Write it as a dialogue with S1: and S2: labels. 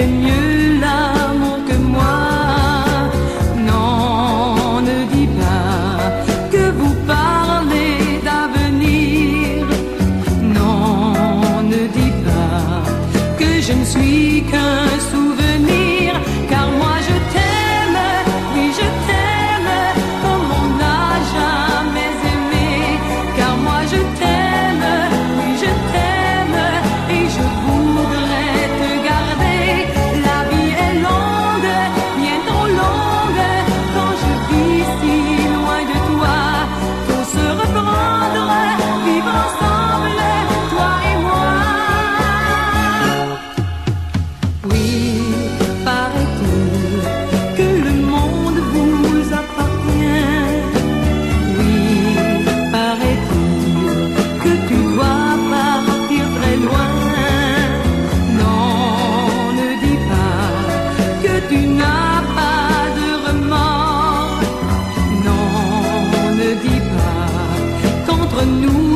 S1: And you. nous.